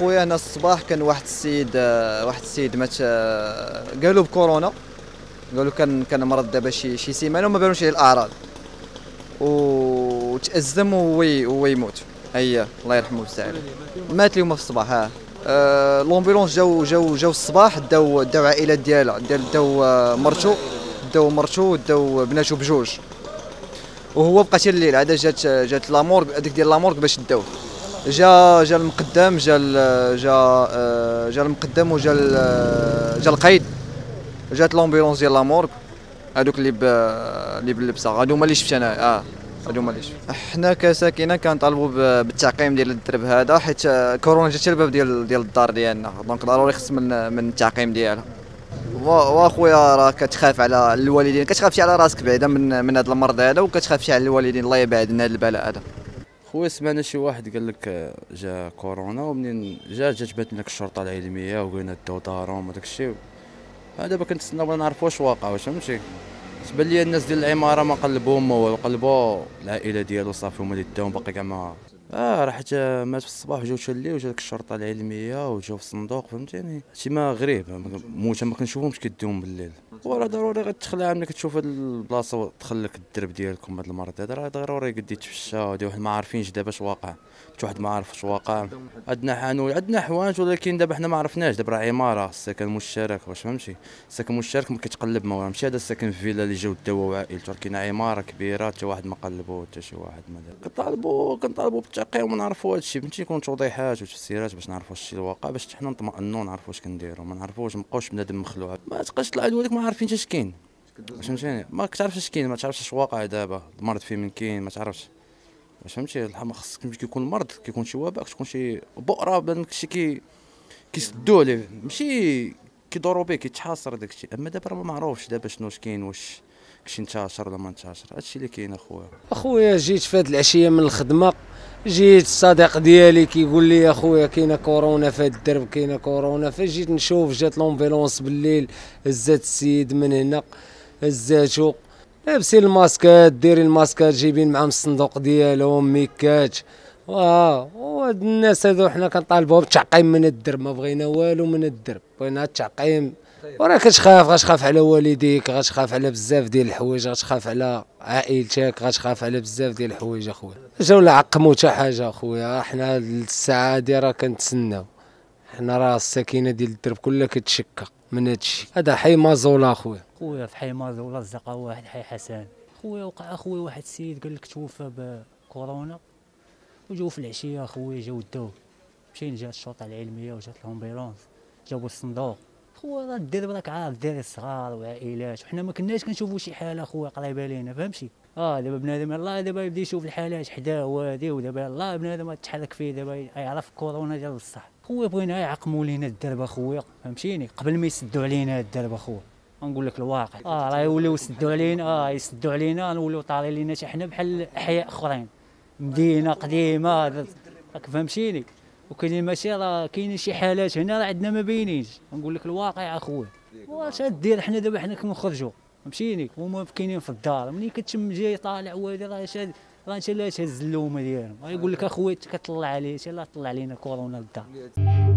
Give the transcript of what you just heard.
اخويا أنا الصباح كان واحد السيد واحد السيد مات آه، قالوا بكورونا. قالوا كان كان مرض دابا شي شي سيمانة وما بانوش عليه الأعراض. وتأزم وهو وهو يموت. الله يرحمه ويسعده مات اليوم في الصباح ها. آه لومبيلونس جاو جاو جاو الصباح داو داو عائلات ديالها داو داو آه، مرتو داو مرتو داو بناتو بجوج. وهو بقى حتى الليل عاد جات جات لامورغ هذيك ديال لامورغ باش داوه. جا جا المقدم جا جا آه، جا المقدم وجا جا القايد جات l'ambulance ديال la morgue هذوك اللي ب اللي باللبسه هادو هما اللي شفت أنا آه هادو هما اللي شفت. حنا كساكنه كنطالبوا بالتعقيم ديال الدرب هذا حيت كورونا جات حتى الباب ديال ديال الدار ديالنا. donc ضروري خص من من التعقيم ديالها. وا- واخويا راه كتخاف على الوالدين. كتخاف شي على راسك بعدا من من هذا المرض هذا وكتخاف شي على الوالدين. الله يبعد لنا هذا البلاء هذا. خويا سمعنا شي واحد قال لك آه، جا كورونا ومنين جا جات بات لك الشرطة العلمية وقلنا داو دارهم وداك الشيء. دابا كنتسناو بغينا نعرفوا واش واقع واش فهمتي؟ تبان لي الناس ديال العمارة ما قلبوهم ما والو قلبوا العائلة ديالو صافي هما اللي داهم باقي كاع ما آه راه حتى مات في الصباح وجاو شليه وجا الشرطة العلمية وجاو في الصندوق فهمتيني؟ شي ما غريب موتا ما كنشوفهمش كيديهم بالليل. وراه ضروري غتخلع ملي كتشوف هاد البلاصة ودخل لك الدرب ديالكم هاد المرض هذا راه ضروري قد يتفشى ودي واحد ما عارفينش دابا اش واقع. شي واحد ما عارف اش واقع. عندنا حانوت عندنا حوايج ولكن دابا حنا ما عرفناش. دابا راه عمارة السكن مشترك واش فهمتي؟ السكن مشترك ما كتقلب ما ماشي هذا السكن في فيلا اللي جاو داو وعائلته كاين عمارة كبيرة حتى واحد ما قلبو حتى شي واحد ما دار كنطالبوا كنطالبوا بالتعقيم ونعرفوا هادشي فهمتي؟ يكون توضيحات وتفسيرات باش نعرفوا الشيء اللي واقع باش حنا نطمئنوا نعرفوا واش كنديروا ما نعرفوش ما نبقاوش بنادم مخلوع. ما تبقاش تطلع لوليك ما عارفين اش كاين فهمتيني ما كتعرفش اش كاين ما تعرفش اش واقع دابا. المرض فيه من كاين ما تعرفش. فهمتي؟ الحما خصك ملي كيكون مرض كيكون شي وباء تكون شي بؤرة بان شي كي كيسدوا عليه. ماشي كيدوروا به كيتحاصر داك الشيء أما دابا راه ما معروفش دابا شنو اش كاين واش شي انتشر ولا ما انتشر هادشي اللي كاين أخويا. أخويا جيت فهاد العشية من الخدمة جيت الصديق ديالي كيقول لي اخويا كاينة كورونا في هاد الدرب كاينة كورونا. فجيت نشوف جات l'ambulance بالليل هزات السيد من هنا هزاتو لابسين الماسكات دايرين الماسكات جايبين معاهم الصندوق ديالهم ميكات. واه وهاد الناس هادو حنا كنطالبوهم بالتعقيم من الدرب ما بغينا والو من الدرب بغينا التعقيم وراه كتخاف غتخاف على والديك غتخاف على بزاف ديال الحوايج غتخاف على عائلتك غتخاف على بزاف ديال الحوايج اخويا. جاو لا حتى حاجة اخويا. حنا الساعة هادي راه كنتسناو. حنا راه السكينه ديال الدرب كلها كتشكى من هادشي هذا حي مازولا اخويا. خويا في حي مازو ولا الزقا واحد حي حسن. خويا وقع أخويا واحد السيد قال لك توفى بكورونا. وجاو في العشية خويا جاو داوه مشينا جات الشرطة العلمية وجات الأمبيلونس. جابوا الصندوق. خويا راه الدرب راك عارف الدراري الصغار وعائلات وحنا ما كناش كنشوفوا شي حاله خويا قريبه لينا فهمتي؟ آه دابا بنادم الله دابا يبدا يشوف الحالات حداه وهادي ودابا الله بنادم تحرك فيه دابا يعرف كورونا ديال بصح خويا بغينا يعقموا لينا الدرب أخويا فهمتيني؟ قبل ما يسدوا علينا الدرب أخويا. نقول لك الواقع. آه راه يوليو يسدوا علينا آه يسدوا علينا نوليو طالعين لينا حتى حنا بحال أحياء أخرين. مدينة قديمة راك فهمتيني؟ ماشي راه كاينين شي حالات هنا راه عندنا ما باينينش. نقول لك الواقع اخويا. واش دير؟ حنا دابا حنا كنخرجوا فهمتيني؟ هما كاينين في الدار. ملي كتشم جاي طالع وادي راه شاد راه انت لا تهز اللومه ديالهم. يقول لك اخويا كطلع عليه لا طلع علينا كورونا للدار.